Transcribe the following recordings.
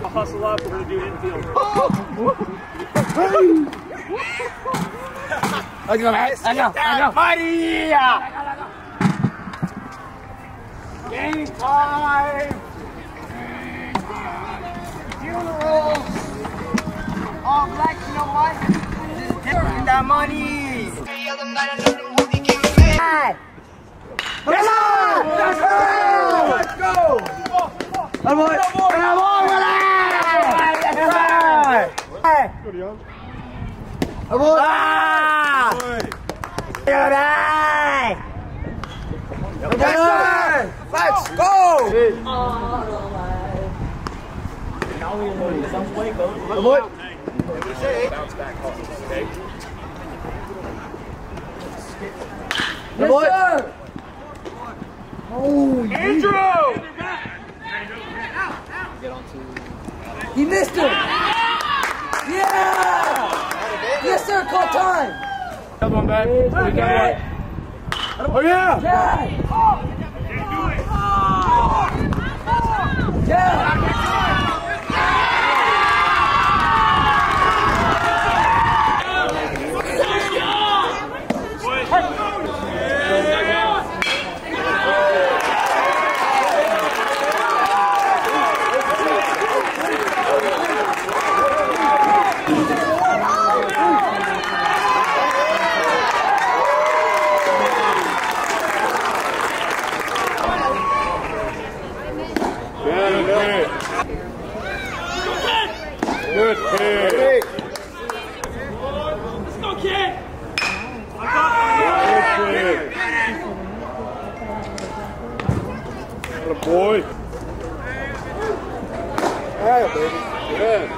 I'll hustle up, we're gonna do infield. Oh! I go. I go. I go. Maria! Game time! Funerals! All black, you know what? This is different than money! Every other night Yes! the boy. Bounce back hustle, okay? Yes, sir. Oh, Andrew! He missed it. Yeah! Yes, sir. Call time. Another We got Okay. Oh, yeah. Yeah. Oh. Yeah. Boy. Hey, baby. Good.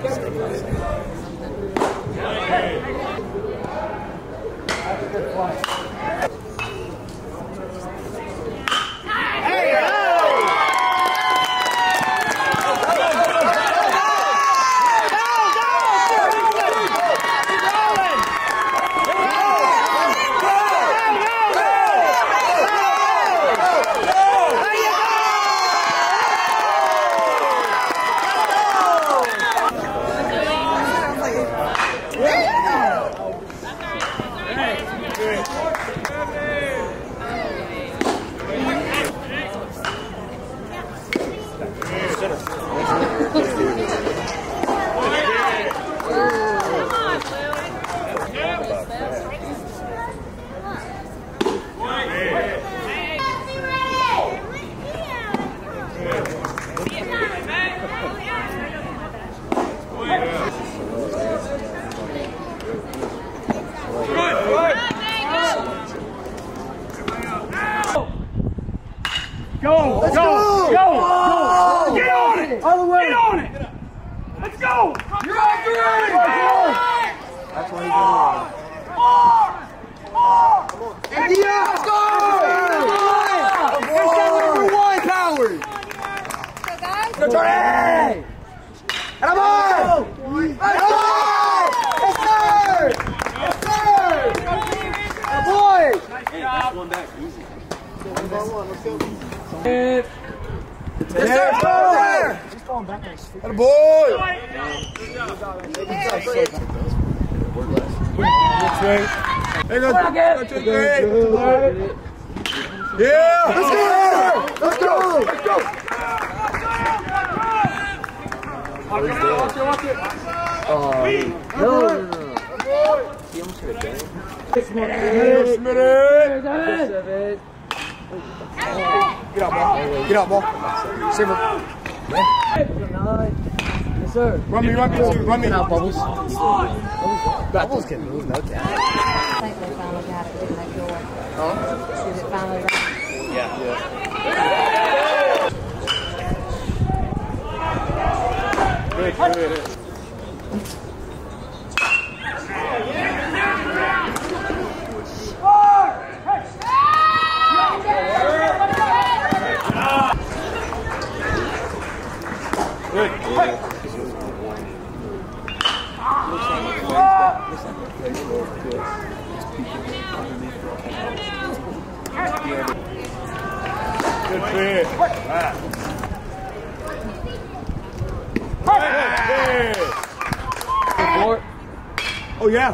That's a good play. Back. Yes, sir. go there. Atta boy. There goes. Go Yeah. Let's go. Let's go. Let's go. Six minutes. Get out, ball. Get out, ball. Saver. Yes, sir. Run me, run me, run me. Now, Bubbles. Bubbles can move, no doubt. I think they finally got it, didn't they, Joy? Is it finally right? Good, good. Good fit. Good fit. Oh yeah.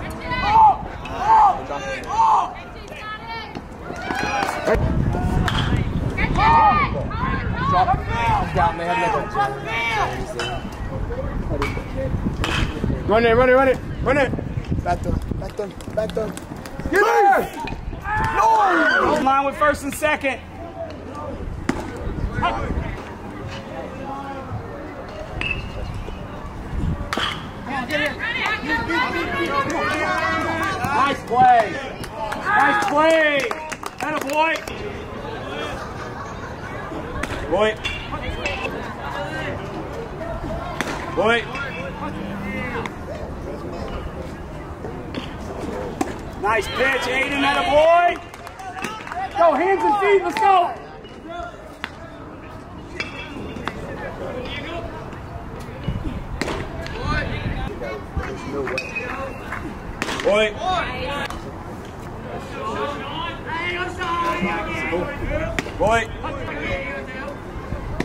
Run it, run it, run it, run it. Back them, back them, back them. Get there! No! Line with first and second. Nice play. Nice play. Atta boy. Boy. Boy. Nice pitch, Aiden. Atta boy. Go, hands and feet, let's go! Boy. Boy. Boy.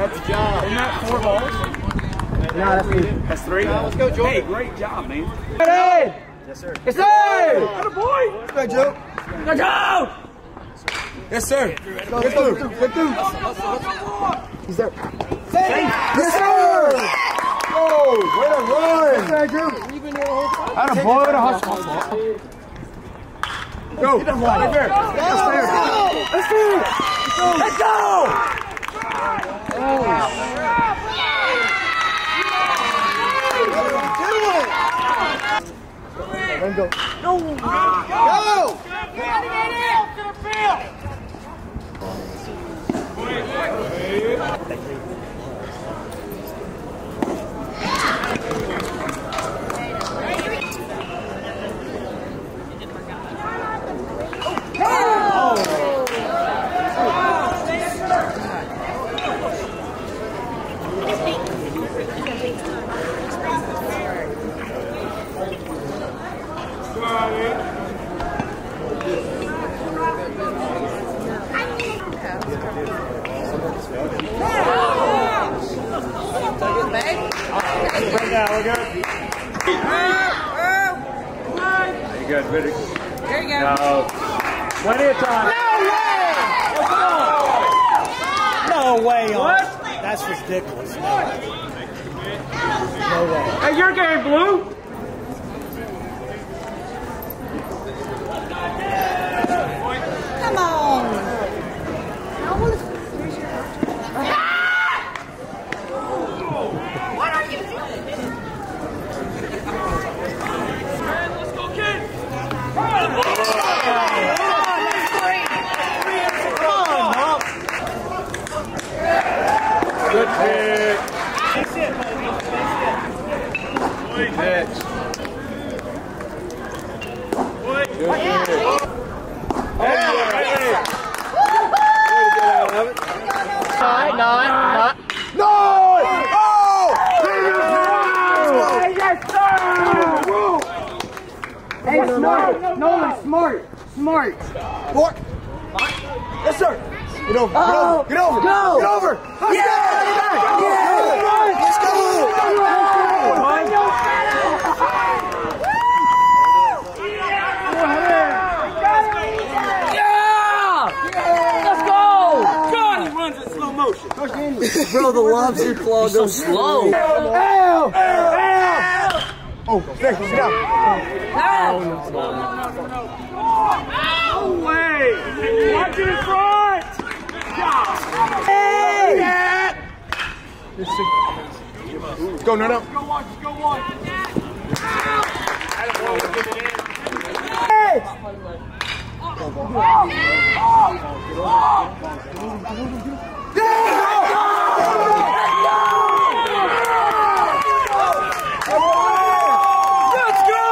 That's a job. Isn't that four balls? No, that's three. That's three. let's go, Joe. Hey, great job, man. Hey! Yes, sir. Yes, sir! Atta boy. Good, Joe. Good job. Yes, sir. Get through. Get through. He's there. Yes, sir! Oh, way to run! Yes, Drew. You've been there the whole time. Atta boy, way to hustle. Go. Right there. Yes, sir. Let's do it. Let's go! Let him go. Now, we're good. You good, ready? There you go. No. Plenty of time. No way. No way. On. What? That's ridiculous. No way! Hey, your game, Blue. Come on. Come on, Nine, nine, nine. No! Oh! Hey, smart. Nolan, smart. Smart. What? Yes, sir. Get over. Oh, get over. Get over. go. Get over. Let's go. Yeah. Let's go. Let's go! God, he runs in slow motion. Bro, the lobster claw goes slow. Oh, there. Sit down. No way. Watch it in front. Yeah. Go, no, no. Go watch, go watch. Let's go!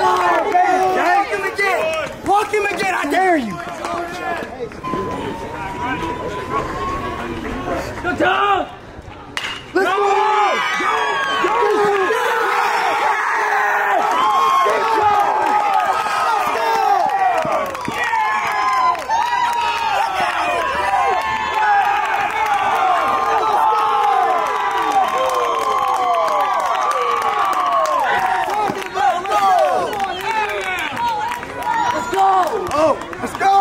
Walk him again. Walk him again. I dare you. Go down! Let's go. Let's go! Oh, let's go.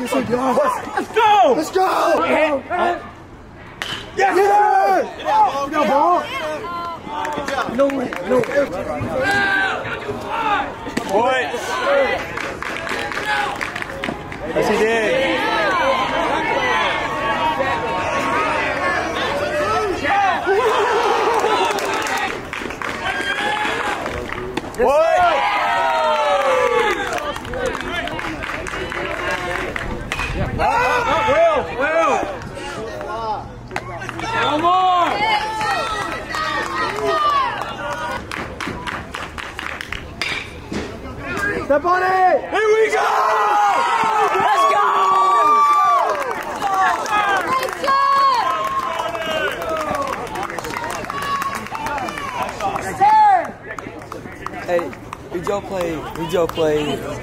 Yes, sir. Yes. Let's go! Let's go. Yes, Yes. Go, ball. Boy. Yes, he did. What? Will, Will. Come on. Step on it. Here we go! Let's go! Hey, who'd y'all play? Who'd play